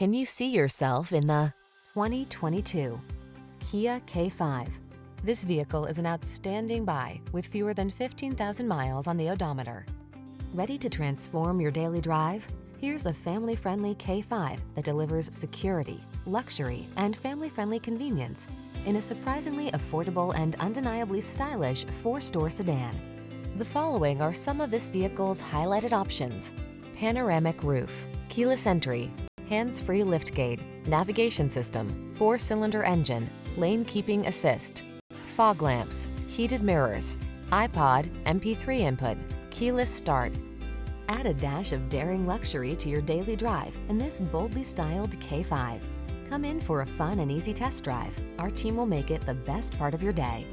Can you see yourself in the 2022 Kia K5? This vehicle is an outstanding buy with fewer than 15,000 miles on the odometer. Ready to transform your daily drive? Here's a family-friendly K5 that delivers security, luxury, and family-friendly convenience in a surprisingly affordable and undeniably stylish four-store sedan. The following are some of this vehicle's highlighted options. Panoramic roof, keyless entry, hands-free liftgate, navigation system, four-cylinder engine, lane keeping assist, fog lamps, heated mirrors, iPod, MP3 input, keyless start. Add a dash of daring luxury to your daily drive in this boldly styled K5. Come in for a fun and easy test drive. Our team will make it the best part of your day.